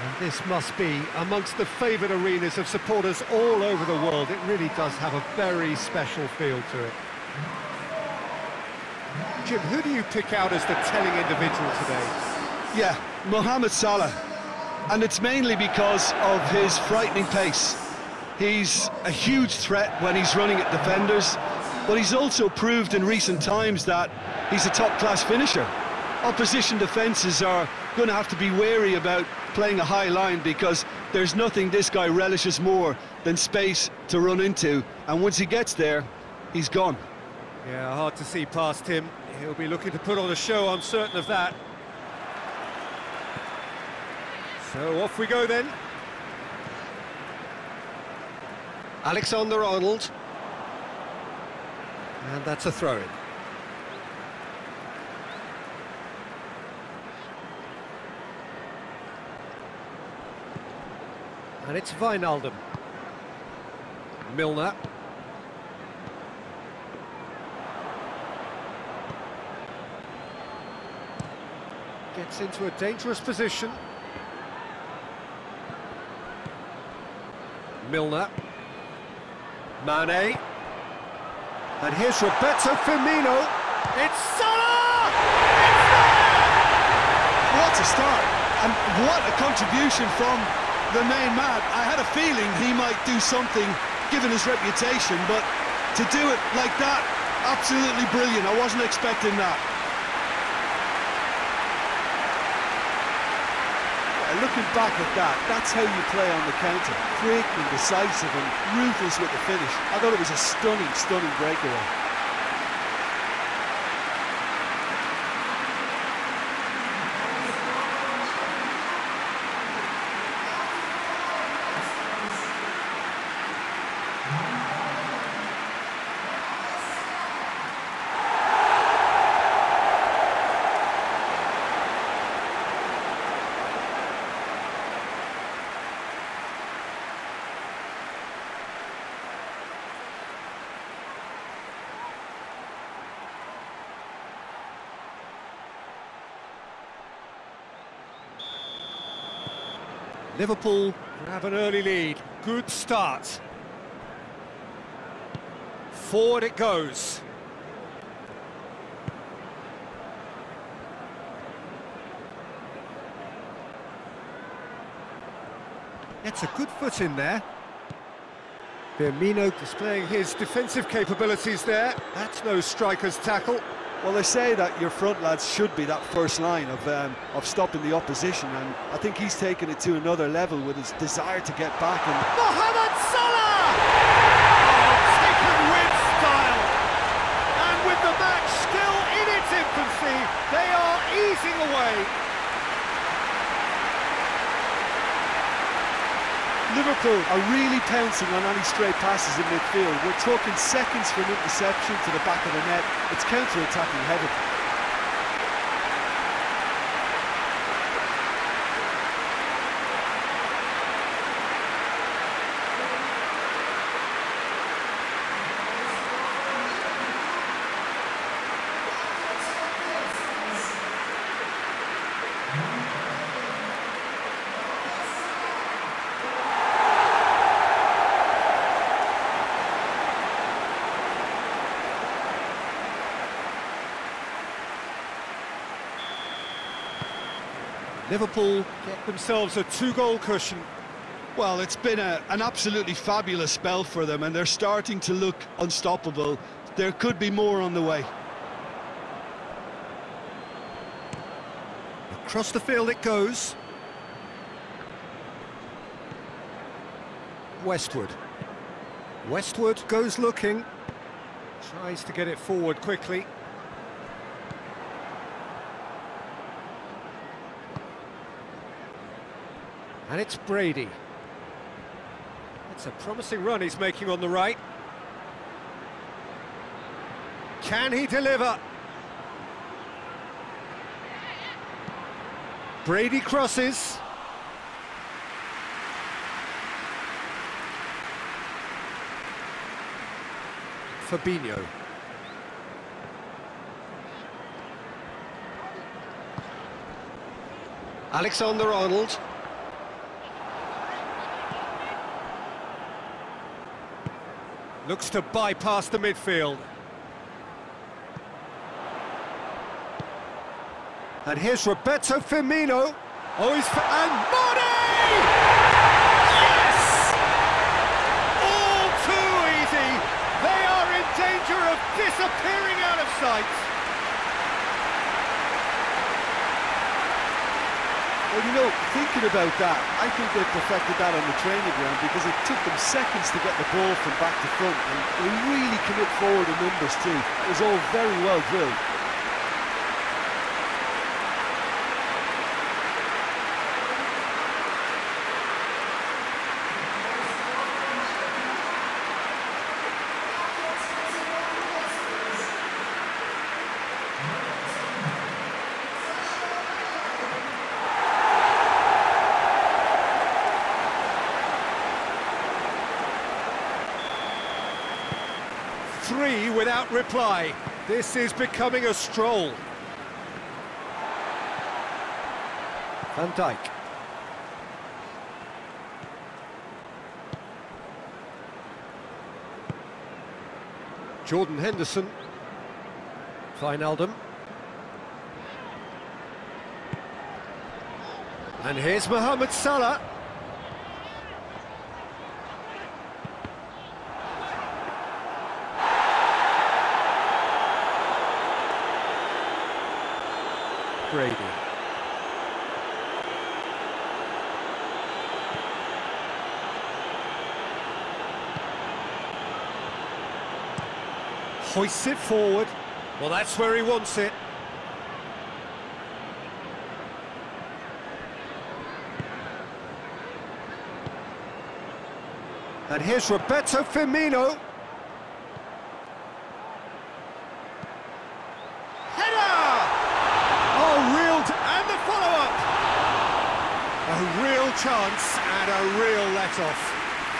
And this must be amongst the favoured arenas of supporters all over the world. It really does have a very special feel to it. Jim, who do you pick out as the telling individual today? Yeah, Mohamed Salah. And it's mainly because of his frightening pace. He's a huge threat when he's running at defenders, but he's also proved in recent times that he's a top-class finisher. Opposition defences are going to have to be wary about playing a high line because there's nothing this guy relishes more than space to run into, and once he gets there, he's gone. Yeah, hard to see past him. He'll be looking to put on a show, I'm certain of that. So off we go then. Alexander-Arnold. And that's a throw-in. And it's Wijnaldum. Milner. Gets into a dangerous position. Milner. Mane. And here's Roberto Firmino. It's Salah! It's there! What a start! And what a contribution from the main man. I had a feeling he might do something, given his reputation, but to do it like that, absolutely brilliant. I wasn't expecting that. looking back at that, that's how you play on the counter. Quick and decisive and ruthless with the finish. I thought it was a stunning, stunning breakaway. Liverpool have an early lead. Good start. Forward it goes. It's a good foot in there. Firmino displaying his defensive capabilities there. That's no striker's tackle. Well, they say that your front lads should be that first line of um, of stopping the opposition, and I think he's taken it to another level with his desire to get back. And Mohamed Salah, with style, and with the match still in its infancy, they are easing away. Liverpool are really pouncing on any stray passes in midfield. We're talking seconds from interception to the back of the net. It's counter-attacking heaven. Liverpool get themselves a two-goal cushion. Well, it's been a, an absolutely fabulous spell for them, and they're starting to look unstoppable. There could be more on the way. Across the field it goes. Westwood. Westwood goes looking. Tries to get it forward quickly. And it's Brady. It's a promising run he's making on the right. Can he deliver? Brady crosses. Fabinho. Alexander Looks to bypass the midfield. And here's Roberto Firmino. Oh, he's... And Mane! Yes! All too easy. They are in danger of disappearing out of sight. Well, you know, thinking about that, I think they perfected that on the training ground because it took them seconds to get the ball from back to front and they really commit forward in numbers too. It was all very well drilled. Without reply. This is becoming a stroll. Van Dijk. Jordan Henderson. Wijnaldum. And here's Mohamed Salah. Brady. Hoists it forward. Well, that's where he wants it. And here's Roberto Firmino. Header! Oh, real, t- and the follow-up! A real chance and a real let-off.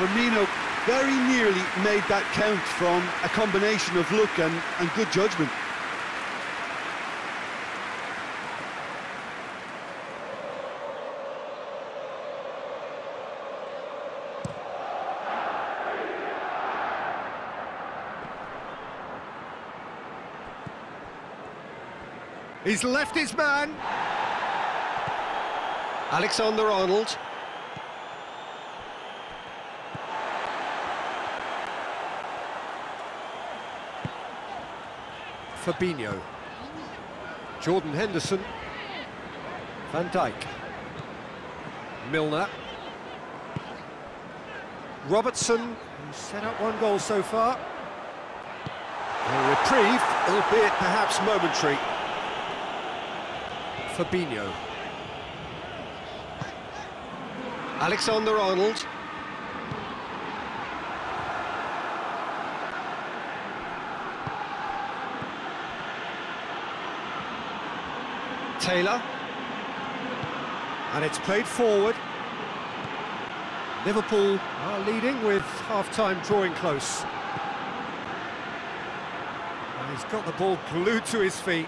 Firmino very nearly made that count from a combination of luck and, and good judgment. He's left his man. Alexander Fabinho. Jordan Henderson. Van Dijk. Milner. Robertson, who's set up one goal so far. A reprieve, albeit perhaps momentary. Fabinho. Alexander Taylor. And it's played forward. Liverpool are leading with half-time drawing close. And he's got the ball glued to his feet.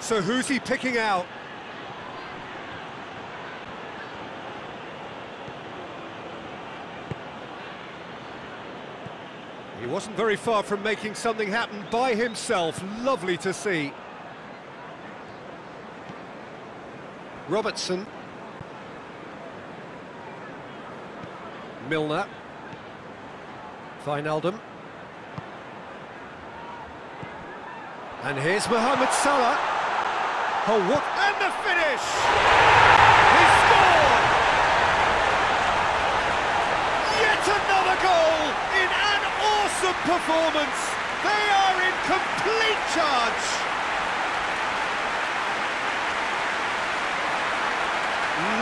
So who's he picking out? He wasn't very far from making something happen by himself. Lovely to see. Robertson. Milner. Wijnaldum. And here's Mohamed Salah. Oh, what? And the finish! He scored! Yet another goal in an awesome performance. They are in complete charge.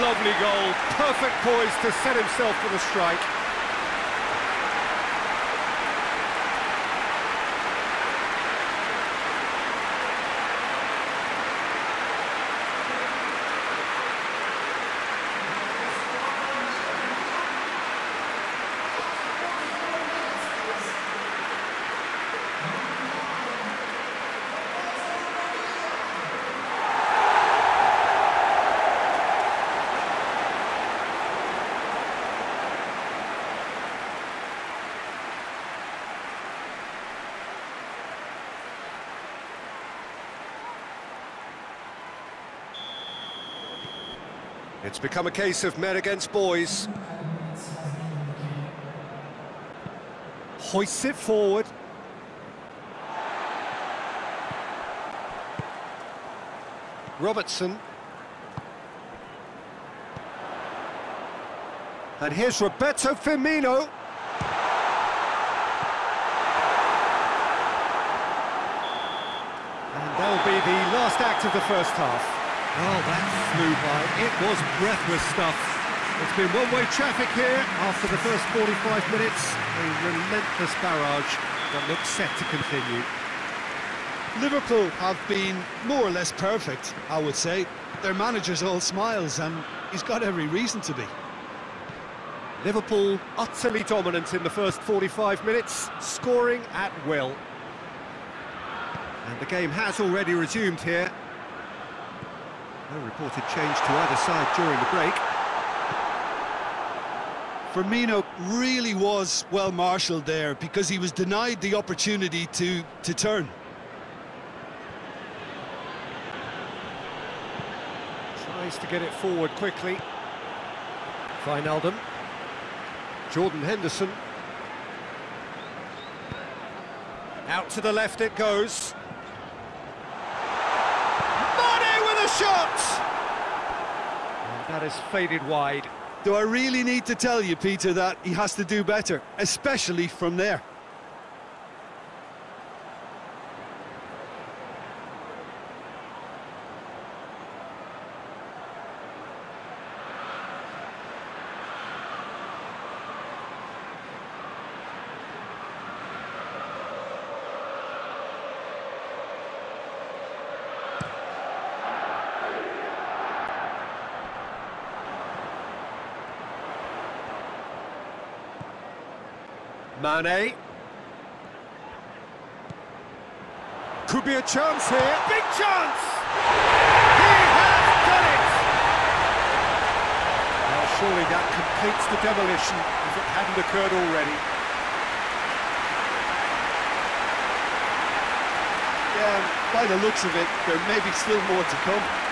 Lovely goal. Perfect poise to set himself for the strike. It's become a case of men against boys. Hoists it forward. Robertson. And here's Roberto Firmino. And that'll be the last act of the first half. Oh, that flew by. It was breathless stuff. It's been one-way traffic here after the first 45 minutes. A relentless barrage that looks set to continue. Liverpool have been more or less perfect, I would say. Their manager's all smiles, and he's got every reason to be. Liverpool utterly dominant in the first 45 minutes, scoring at will. And the game has already resumed here. No reported change to either side during the break. Firmino really was well marshalled there because he was denied the opportunity to, to turn. Tries to get it forward quickly. Wijnaldum. Jordan Henderson. Out to the left it goes. Mane with a shot! And that has faded wide. Do I really need to tell you, Peter, that he has to do better, especially from there? Mane. Could be a chance here. Big chance! He has done it! Surely that completes the demolition if it hadn't occurred already. Yeah, by the looks of it, there may be still more to come.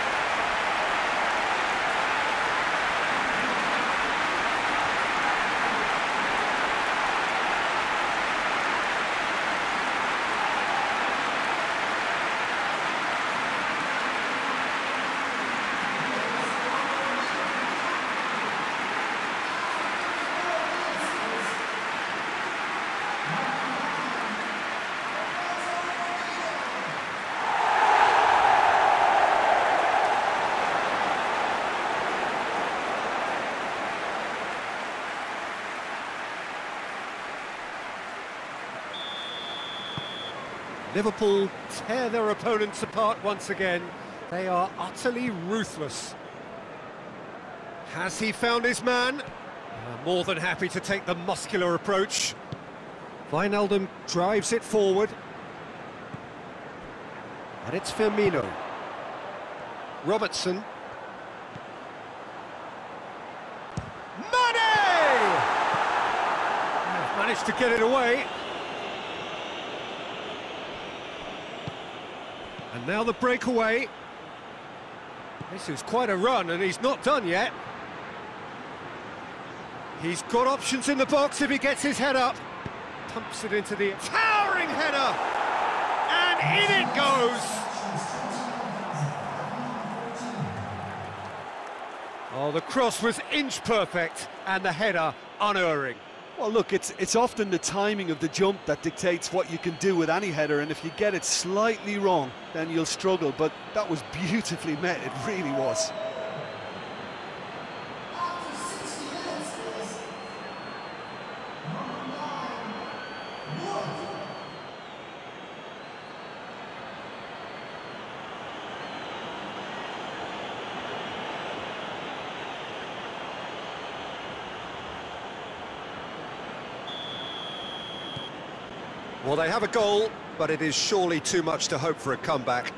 Liverpool tear their opponents apart once again. They are utterly ruthless. Has he found his man? Uh, more than happy to take the muscular approach. Wijnaldum drives it forward. And it's Firmino. Robertson. Mane! Managed to get it away. And now the breakaway. This is quite a run, and he's not done yet. He's got options in the box if he gets his head up. Pumps it into the towering header. And in it goes. Oh, the cross was inch perfect, and the header unerring. Well, look, it's it's often the timing of the jump that dictates what you can do with any header, and if you get it slightly wrong, then you'll struggle. But that was beautifully met, it really was. Well, they have a goal, but it is surely too much to hope for a comeback.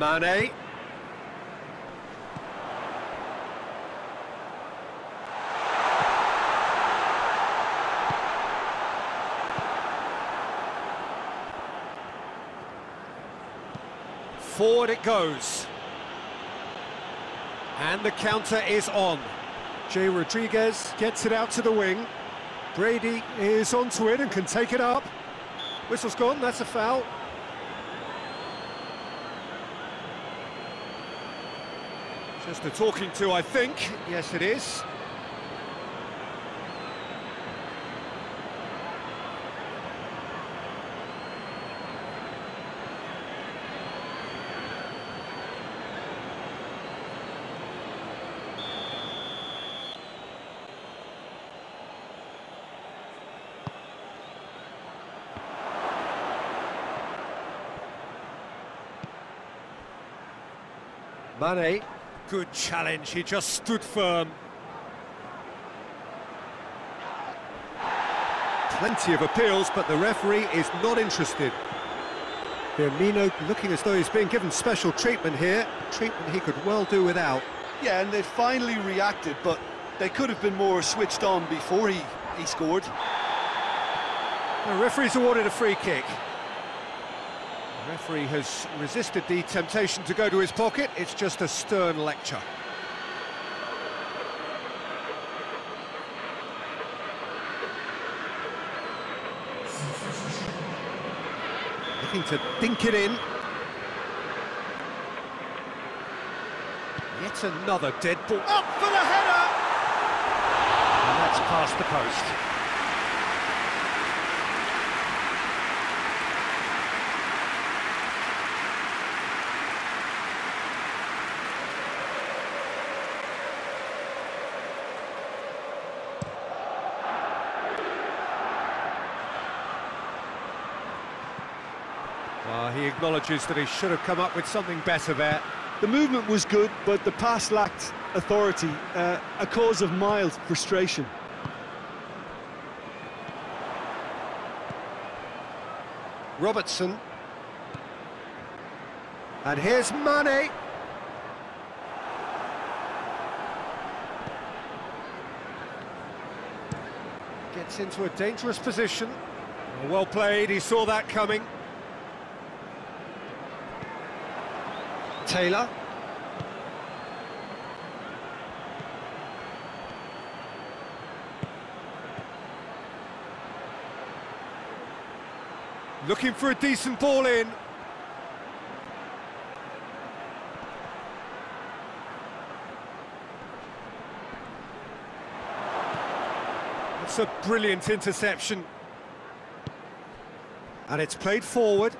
Mane. Forward it goes. And the counter is on. Jay Rodriguez gets it out to the wing. Brady is onto it and can take it up. Whistle's gone, that's a foul. Just a talking to, I think. Yes, it is. Mane, good challenge, he just stood firm. Plenty of appeals, but the referee is not interested. Firmino looking as though he's being given special treatment here, treatment he could well do without. Yeah, and they finally reacted, but they could have been more switched on before he, he scored. The referee's awarded a free kick. Referee has resisted the temptation to go to his pocket. It's just a stern lecture. Looking to dink it in. Yet another dead ball. Up for the header! And that's past the post. Uh, he acknowledges that he should have come up with something better there. The movement was good, but the pass lacked authority, uh, a cause of mild frustration. Robertson. And here's Mane. Gets into a dangerous position. Well played, he saw that coming. Taylor. Looking for a decent ball in. That's a brilliant interception. And it's played forward.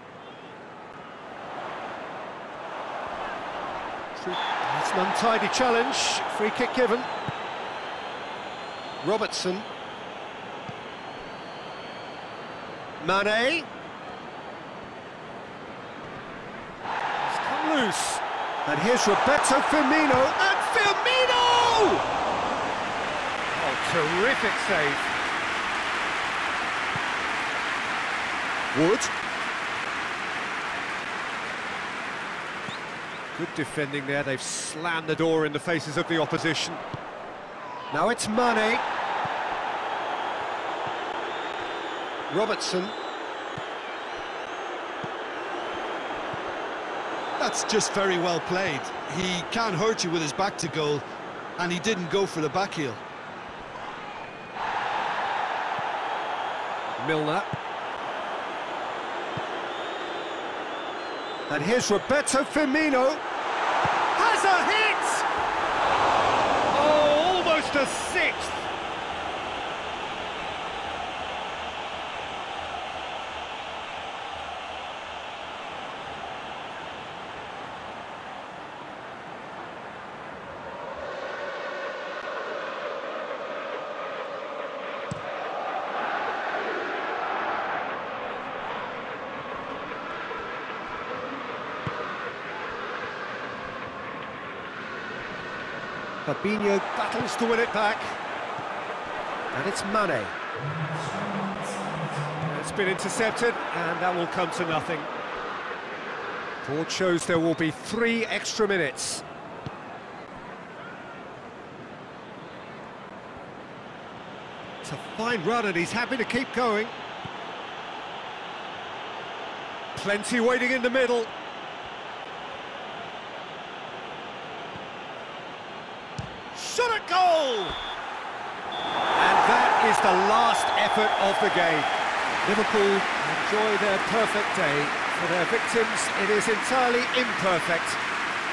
An untidy challenge, free kick given. Robertson. Mane. Come loose. And here's Roberto Firmino, and Firmino! Oh, terrific save. Wood. Good defending there, they've slammed the door in the faces of the opposition. Now it's Mane. Robertson. That's just very well played. He can't hurt you with his back to goal, and he didn't go for the back heel. Milner. And here's Roberto Firmino. Has a hit! Oh, almost a sixth. Fabinho battles to win it back. And it's Mane. It's been intercepted, and that will come to nothing. Board shows there will be three extra minutes. It's a fine run, and he's happy to keep going. Plenty waiting in the middle. Shot at goal! And the last effort of the game. Liverpool enjoy their perfect day. For their victims, it is entirely imperfect.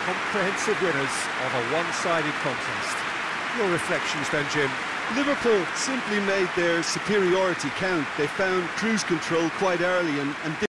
Comprehensive winners of a one-sided contest. Your reflections then, Jim? Liverpool simply made their superiority count. They found cruise control quite early and, and